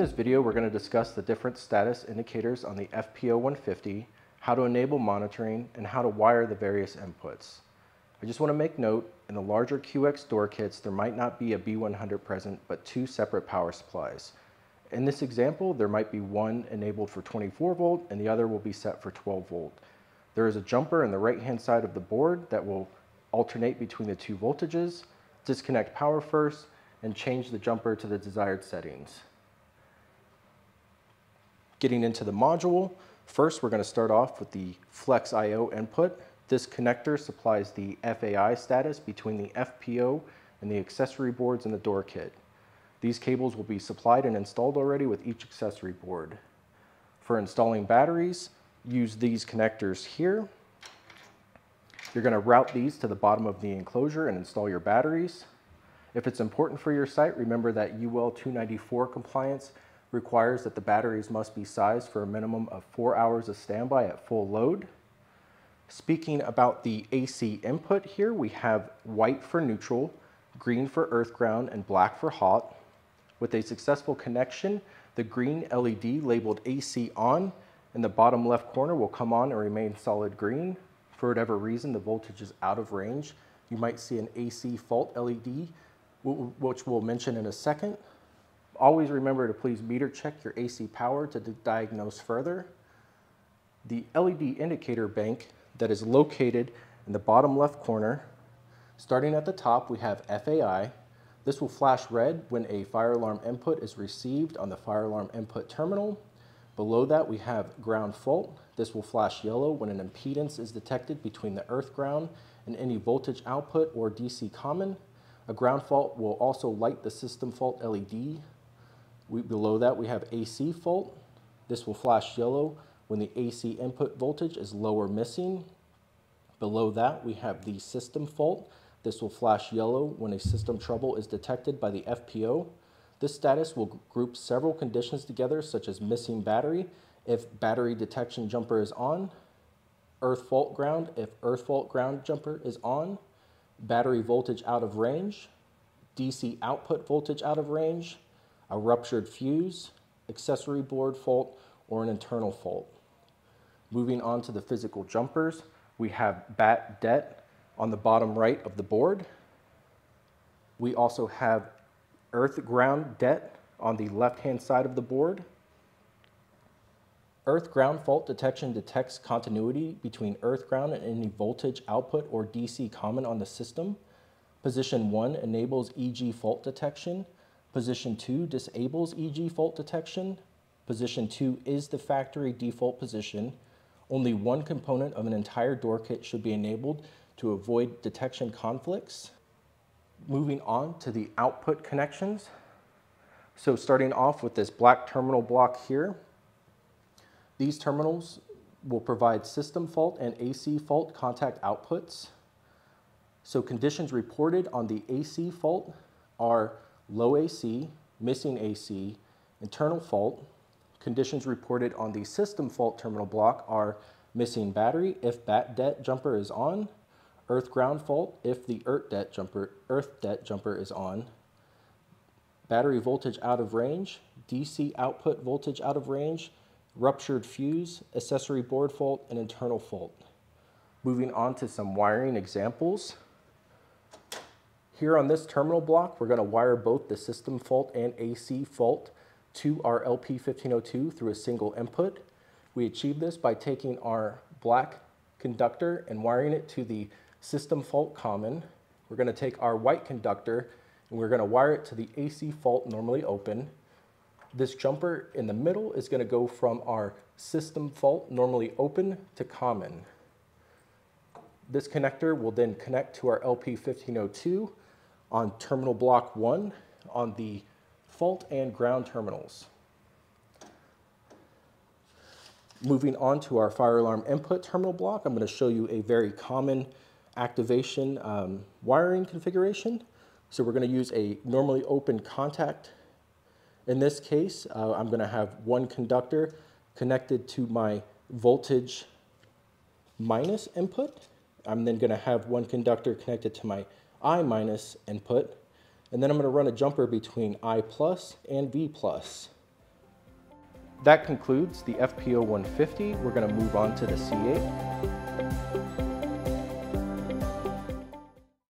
this video, we're going to discuss the different status indicators on the FPO 150, how to enable monitoring, and how to wire the various inputs. I just want to make note, in the larger QX door kits, there might not be a B100 present, but two separate power supplies. In this example, there might be one enabled for 24 volt and the other will be set for 12 volt. There is a jumper on the right-hand side of the board that will alternate between the two voltages, disconnect power first, and change the jumper to the desired settings. Getting into the module, first we're going to start off with the Flex IO input. This connector supplies the FAI status between the FPO and the accessory boards in the door kit. These cables will be supplied and installed already with each accessory board. For installing batteries, use these connectors here. You're going to route these to the bottom of the enclosure and install your batteries. If it's important for your site, remember that UL 294 compliance requires that the batteries must be sized for a minimum of four hours of standby at full load. Speaking about the AC input here, we have white for neutral, green for earth ground, and black for hot. With a successful connection, the green LED labeled AC on in the bottom left corner will come on and remain solid green. For whatever reason, the voltage is out of range. You might see an AC fault LED, which we'll mention in a second. Always remember to please meter check your AC power to diagnose further. The LED indicator bank that is located in the bottom left corner, starting at the top, we have FAI. This will flash red when a fire alarm input is received on the fire alarm input terminal. Below that, we have ground fault. This will flash yellow when an impedance is detected between the earth ground and any voltage output or DC common. A ground fault will also light the system fault LED we, below that, we have AC fault. This will flash yellow when the AC input voltage is low or missing. Below that, we have the system fault. This will flash yellow when a system trouble is detected by the FPO. This status will group several conditions together, such as missing battery, if battery detection jumper is on, earth fault ground, if earth fault ground jumper is on, battery voltage out of range, DC output voltage out of range, a ruptured fuse, accessory board fault, or an internal fault. Moving on to the physical jumpers, we have BAT det on the bottom right of the board. We also have earth ground det on the left-hand side of the board. Earth ground fault detection detects continuity between earth ground and any voltage output or DC common on the system. Position 1 enables EG fault detection. Position 2 disables EG fault detection. Position 2 is the factory default position. Only one component of an entire door kit should be enabled to avoid detection conflicts. Moving on to the output connections. So starting off with this black terminal block here, these terminals will provide system fault and AC fault contact outputs. So conditions reported on the AC fault are low AC, missing AC, internal fault. Conditions reported on the system fault terminal block are missing battery if BAT det jumper is on, earth ground fault if the earth det jumper, earth det jumper is on, battery voltage out of range, DC output voltage out of range, ruptured fuse, accessory board fault, and internal fault. Moving on to some wiring examples. Here on this terminal block, we're gonna wire both the system fault and AC fault to our LP1502 through a single input. We achieve this by taking our black conductor and wiring it to the system fault common. We're gonna take our white conductor and we're gonna wire it to the AC fault normally open. This jumper in the middle is gonna go from our system fault normally open to common. This connector will then connect to our LP1502 on terminal block one on the fault and ground terminals. Moving on to our fire alarm input terminal block, I'm going to show you a very common activation um, wiring configuration. So we're going to use a normally open contact. In this case, uh, I'm going to have one conductor connected to my voltage minus input. I'm then going to have one conductor connected to my I minus input, and then I'm going to run a jumper between I plus and V plus. That concludes the FPO 150. We're going to move on to the C8.